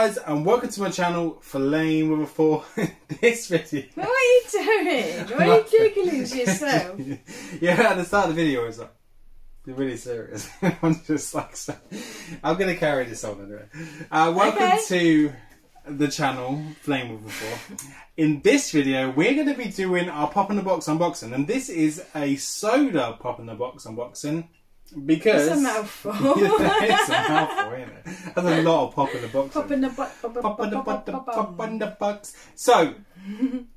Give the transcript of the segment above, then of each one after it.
guys, and welcome to my channel, Flame with a Four. this video. What are you doing? Why are you giggling to yourself? yeah, at the start of the video, I was like, you're really serious. I'm just like, so- I'm going to carry this on anyway. Uh, welcome Okay. to the channel, Flame with a Four. In this video, we're going to be doing our Pop in the Box unboxing, and this is a soda Pop in the Box unboxing. Because It's a mouthful. it's a mouthful, isn't it? That's a lot of pop in the box. Pop in the butt. Pop, in the butt, pop, in the box. So,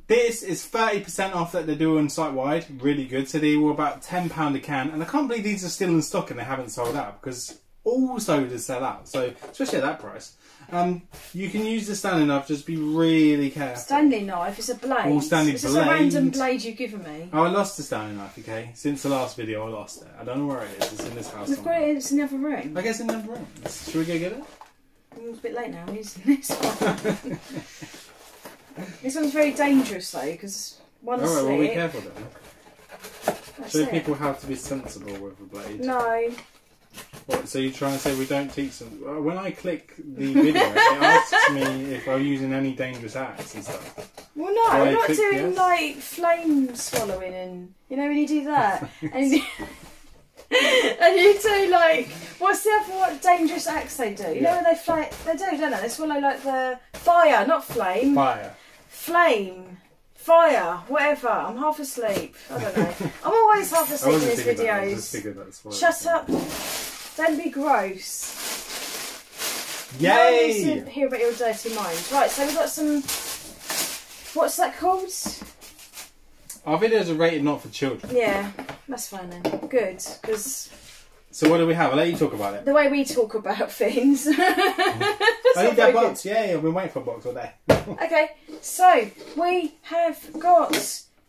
this is 30% off that they're doing site wide. Really good. So they were about £10 a can. And I can't believe these are still in stock and they haven't sold out because all to sell out. So, especially at that price. Um, you can use the Stanley knife, just be really careful. Stanley knife. It's a blade. Oh, standing it's just a random blade. blade you've given me. Oh, I lost the Stanley knife, okay? Since the last video, I lost it. I don't know where it is. It's in this house. We've got it. It's in the other room. I guess in the room. Should we go get it? It's a bit late now. Using this one. this one's very dangerous though because one Alright, well, be careful then. Show it. people how to be sensible with a blade. No. What, so you're trying to say we don't teach them? Uh, when I click the video, it asks me if I'm using any dangerous acts and stuff. Well, no, I I'm not click doing yes? like flame swallowing and you know when you do that and you, and you do like what's the other what dangerous acts they do? You know when they fly, they do, don't they? They swallow like the fire, not flame, Fire. flame, fire, whatever. I'm half asleep. I don't know. I'm always half asleep in wasn't these thinking that. I was just videos. that's. Shut up! Don't be gross. No one Yay! to hear about your dirty mind. Right, so we've got some. What's that called? Our videos are rated not for children. Yeah, that's fine then. Good, because So what do we have? I'll let you talk about it. the way we talk about things. I need that box. Yeah, I've been waiting for a box all day. Okay, so we have got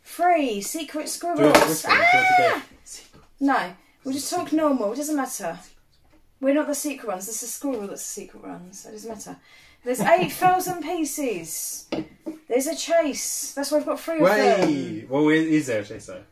three secret squirrels. it this way. so it's Ah! No, we'll just talk normal. It doesn't matter. We're not the secret ones. This is squirrel that's the secret ones. It doesn't matter. There's eight thousand pieces. There's a chase. That's why we've got three of them. Wait. Well, is there a chaser?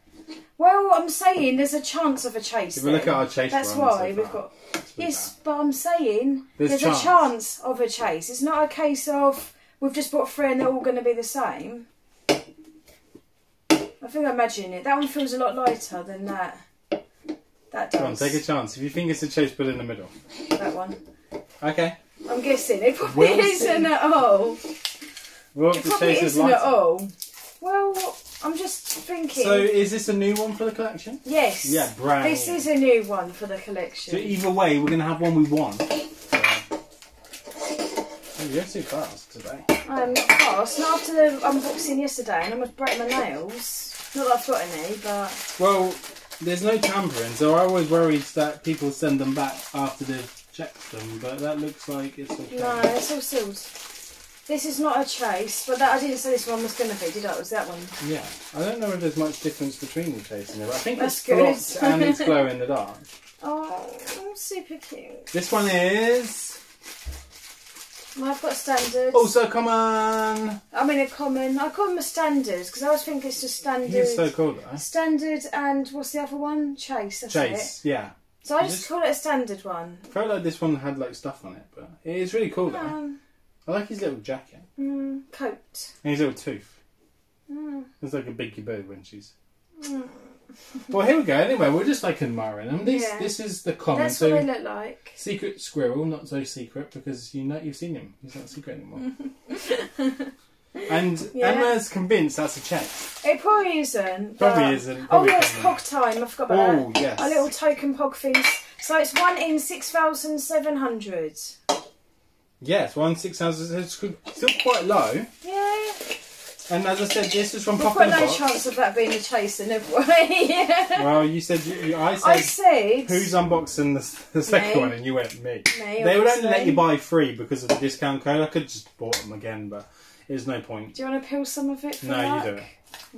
Well, I'm saying there's a chance of a chase. If we look at our chase That's why so we've got. Yes, but I'm saying There's there's, chance. a chance of a chase. It's not a case of we've just bought three and they're all going to be the same. I think I'm imagining it. That one feels a lot lighter than that. That bad. Come on, take a chance. If you think it's a chase, put it in the middle. that one. Okay. I'm guessing it probably We'll isn't at all. Well, It probably is isn't lighter. at all. Well, I'm just thinking. So is this a new one for the collection? yes. Yeah, brand This is a new one for the collection. So either way, we're gonna have one we want. So. Oh, you're too fast today. I'm not fast. Not after the unboxing yesterday, and I almost broke my nails. Not that I've got any, but Well, there's no tampering, so I always worry that people send them back after they've checked them, but that looks like it's okay. no, it's all sealed. This is not a chase, but that, I didn't say this one was going to be, did I? It was that one. Yeah, I don't know if there's much difference between the chase and it. but I think That's it's good. and it's glow in the dark. Oh, super cute. This one is Well, I've got standards. also common. I mean, a common. I call them a standards because I always think it's just standard. He's so cool though. Standard and what's the other one? Chase. That's Chase, yeah. So I Is just call it a standard one. I felt like this one had like stuff on it, but it's really cool though. Um, I like his little jacket mm, coat. and his little tooth. Mm, It's like a biggie bird when she's. mm. Well, here we go. Anyway, we're just like admiring them. This Yeah. this is the common. That's so what they look like. secret squirrel, not so secret because you know you've seen him. He's not secret anymore. and Yeah. Emma's convinced that's a chase. It probably isn't. Probably isn't. Oh Probably yes, isn't. pog time. I forgot about Oh that. yes. Our little token pog things. So it's one in six thousand seven hundred. Yes, one six thousand. It's still quite low. Yeah. And as I said, this is from We've Pop in no Box. chance of that being a chase in every way. yeah. Well, you said you, you- I said. I said. Who's unboxing the, the second Me. one? And you went me. Me, they would only obviously. let you buy three because of the discount code. I could just bought them again, but there's no point. Do you want to peel some of it for No, luck? you do it.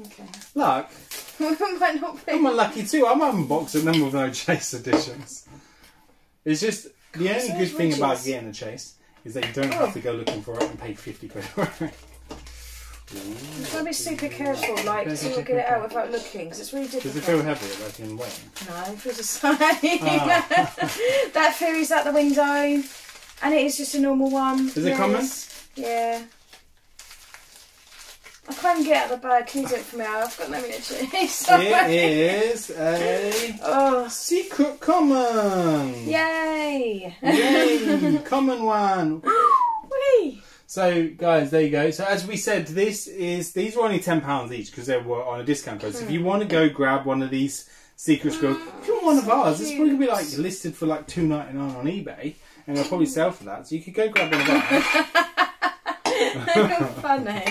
Okay. Luck, Might not be. I'm unlucky too. I'm unboxing them with no chase editions. It's just the only so good thing about riches. getting a chase is that you don't Oh. have to go looking for it and pay fifty quid for it. You've got to be super careful, like, to okay, get it out without looking, because it's really difficult. Does it feel heavy like in weight? No, it feels the same. Ah. that theory's out the window. And it is just a normal one. Is it common? Yeah. I can't get out of the bag. Can you do it for me? I've got no energy. It is a Oh, secret common. yay! Yay! common one. So, guys, there you go. So, as we said, this is these were only ten pounds each because they were on a discount code. So, if you want to go grab one of these secret squirrels, if you want one of ours, it's probably gonna be like listed for like two ninety nine on eBay, and they'll probably sell for that. So, you could go grab one of ours. Funny.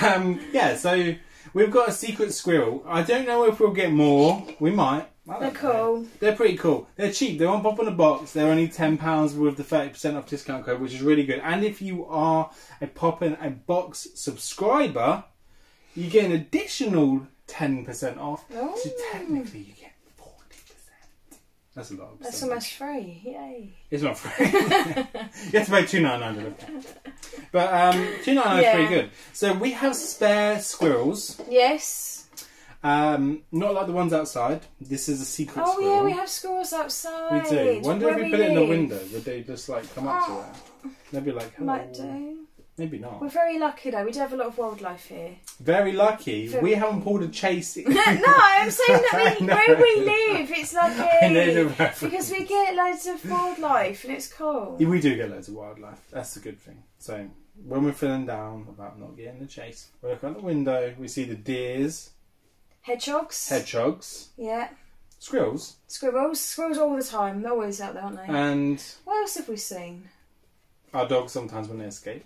um, yeah. So, we've got a secret squirrel. I don't know if we'll get more. We might. They're cool. They're pretty cool. They're cheap. They won't pop in a box. They're only ten pounds with the thirty percent off discount code, which is really good. And if you are a pop in a box subscriber, you get an additional ten percent off. So technically, you get forty percent. That's a lot. Of That's almost free. Yay. It's not free. you have to pay two ninety nine to look But um, two ninety nine is pretty good. So we have spare squirrels. Yes. Um, not like the ones outside. This is a secret Oh squirrel. yeah, we have squirrels outside. We do. Wonder where if we put it in the window, would they just like come up to Oh. it? They'd be like, hello. Might do. Maybe not. We're very lucky though. We do have a lot of wildlife here. Very lucky. Very- We haven't pulled a chase. no, I'm saying that we, where we live, it's lucky because we get loads of wildlife and it's cool. Yeah, we do get loads of wildlife. That's the good thing. So when we're feeling down about not getting the chase, we look out the window. We see the deers, Hedgehogs. hedgehogs, Yeah. squirrels, Squirrels. Squirrels all the time. They're always out there, aren't they? and what else have we seen? our dogs sometimes when they escape.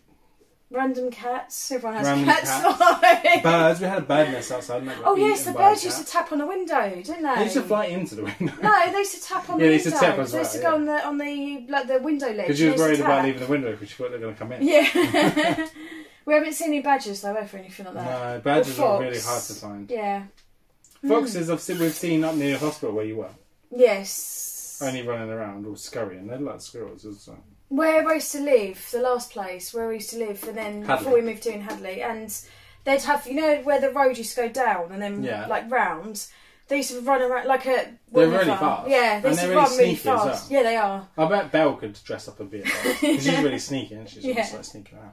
Random cats. Everyone has Random cats. cats. Birds. We had oh, a bird nest outside. And oh yes, the eaten by a birds used to tap on the window, didn't they? They used to fly into the window. No, they used to tap on Yeah, the they used to window. tap as well. they used to go on the on the like the window ledge. Because was They worried about leaving the window because she thought they were going to come in. Yeah. we haven't seen any badgers though, ever anything like that. No, badgers are really hard to find. Yeah. Foxes, hmm. I've seen, we've seen up near the hospital where you were, Yes. only running around or scurrying. They're like squirrels. As well. Where I used to live, the last place where we used to live, and then Hadley. before we moved to in Hadley, and they'd have you know where the road used to go down and then Yeah. like round. They used to run around like a. They're whatever. really fast. Yeah, they And used to they're run really really sneaky as fast. well. Yeah, they are. I bet Belle could dress up a bit because she's really sneaky and she's Yeah. just like sneaking around.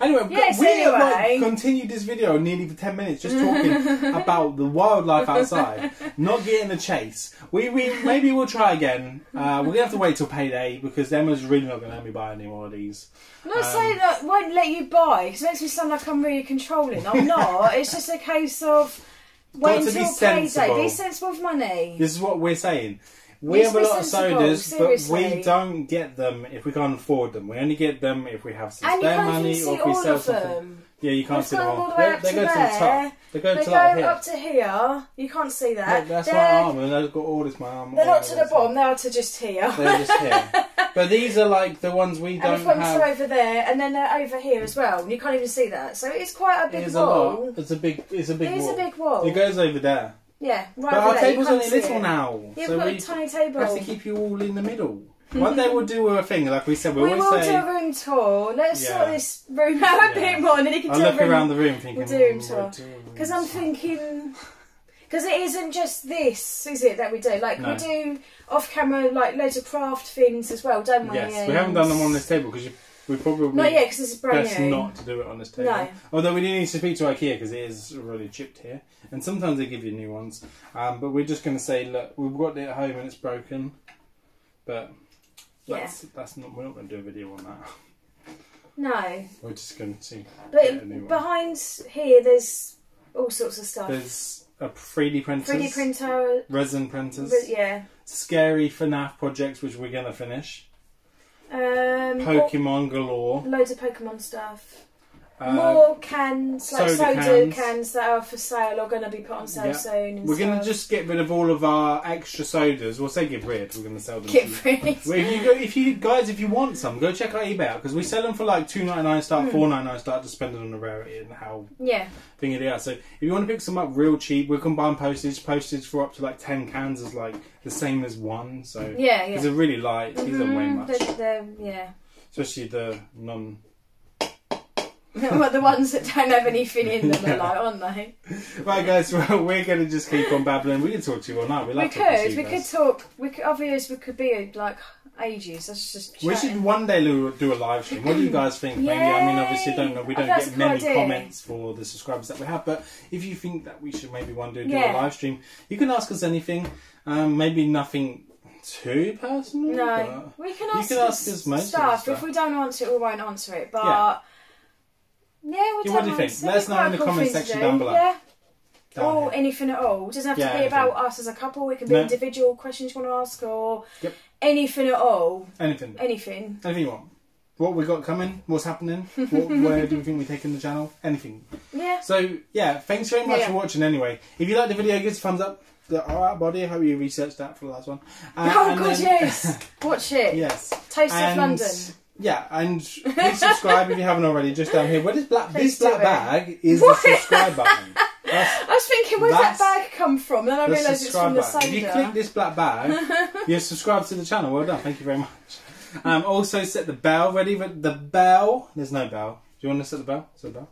Anyway, Yes, we have like continued this video nearly for ten minutes just talking about the wildlife outside, not getting the chase. We, we maybe we'll try again. Uh, we're gonna have to wait till payday because Emma's really not gonna let me buy any more of these. I'm not Um, saying that won't let you buy because it makes me sound like I'm really controlling. I'm not. it's just a case of wait to until payday. Be sensible with money. This is what we're saying. We have a lot of sodas, but we don't get them if we can't afford them. We only get them if we have some and spare money see or if we sell something. them. Yeah, you can't We've see them all. all the way They, up they to go to the top. They go They to like here. up to here. You can't see that. That's they're, my arm, and I've got all this my arm. They're not oh, to the bottom. They're to just here. They're just here. but these are like the ones we don't the fronts have. are over there, and then they're over here as well. And you can't even see that. So it's quite a big a wall. lot. It's a big. It's a big It is wall. a big wall. It goes over there. Yeah, right but our table's only little it. now, Yeah, so we've got we a tiny table. have to keep you all in the middle. One day we'll do a thing like we said. We, we always will say. do a room tour. Let's Yeah. sort this room out a bit more, and then you can I do a look room. around the room thinking. We'll do room "Mm, tour." we'll a Because I'm thinking, because it isn't just this, is it, that we do? Like No. we do off camera, like loads of craft things as well, don't we? Yes, we haven't done them on this table because we probably Not yet, because this is brand best new. not to do it on this table. No. Although we do need to speak to IKEA because it is really chipped here, and sometimes they give you new ones. Um, but we're just going to say, look, we've got it at home and it's broken, but Yeah. that's that's not. We're not going to do a video on that. No, We're just going to. see. but behind here, there's all sorts of stuff. There's a 3D printer. 3D printer, resin printers, but yeah. scary FNAF projects which we're going to finish. Um, Pokemon galore. loads of Pokemon stuff. Uh, More cans, like soda soda, cans. cans. that are for sale or going to be put on sale Yeah. soon. And we're going to just get rid of all of our extra sodas. We'll say get rid. We're going to sell them. get to rid. Well, if you go, if you guys, if you want some, go check out eBay out because we sell them for like two ninety nine start, four ninety nine start, depending on the rarity and how Yeah, thingy they are. So if you want to pick some up real cheap, we buy postage. Postage for up to like ten cans is like the same as one. So yeah, yeah. because they're really light, these don't weigh Mhm, much, They're, they're, yeah. especially the non. well, the ones that don't have anything in them are like, aren't they? Right, guys, well, we're going to just keep on babbling. We can talk to you all night. We love We could, we could talk. We could, videos we could be like ages. That's just. We should one day do a live stream. What do you guys think? Maybe I mean, obviously, don't know. We don't get many comments for the subscribers that we have, but if you think that we should maybe one day do Yeah. a live stream, you can ask us anything. Um, maybe nothing too personal. No, we can You ask, can ask us most of the stuff. stuff. If we don't answer it, we won't answer it. But Yeah. Yeah, Yeah, we'll what do you think? Let us know in the comment section do. down below. Yeah, Down or here. anything at all. It doesn't have to Yeah, be anything. about us as a couple. It can be No. individual questions you want to ask, or Yep. anything at all. anything, Anything. anything you want. What we got coming? What's happening? what, where do we think we're taking the channel? Anything. Yeah. So yeah, thanks very much Yeah. for watching. Anyway, if you like the video, give us a thumbs up. The alright body. I hope you researched that for the last one. Uh, oh God, then- yes. Watch it. yes. Taste And- of London. Yeah, and please subscribe if you haven't already. Just down here, where this black Please this black it. bag is What? the subscribe button. That's I was thinking, where's that bag come from? Then I the realised it's subscribe from the button. If you click this black bag, you're subscribed to the channel. Well done. Thank you very much. Um, also set the bell ready. But the bell, there's no bell. Do you want to set the bell? Set the bell.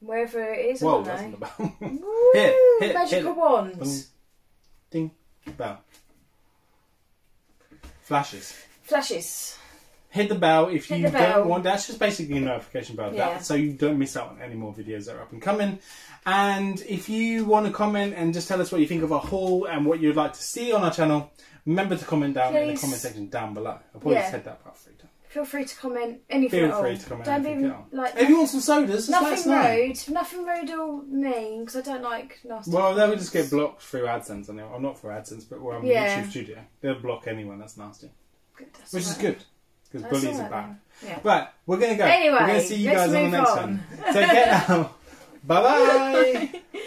Wherever it is, Whoa, that's not the bell. Woo, Hit, hit, magical hit. wands. Boom. Ding. Bell. Flashes. Flashes. Hit the bell if Hit you bell. don't want. That's just basically a notification bell. Yeah. That, so you don't miss out on any more videos that are up and coming. And if you want to comment and just tell us what you think of our haul and what you'd like to see on our channel, remember to comment down in the comment section down below. I've probably Yeah. said that about three times. Feel free to comment anything Feel at all. free to comment Don't be like If you want some sodas, nothing rude, nothing rude or mean because I don't like nasty. Well, they would just get blocked through AdSense. I know. I'm not for AdSense, but we're on Yeah. YouTube Studio. They'll block anyone that's nasty, Good, that's which is good because bullies are bad. Yeah. Right, we're gonna go. Anyway, we're gonna see you guys on the next on. one. Take care now. Bye bye.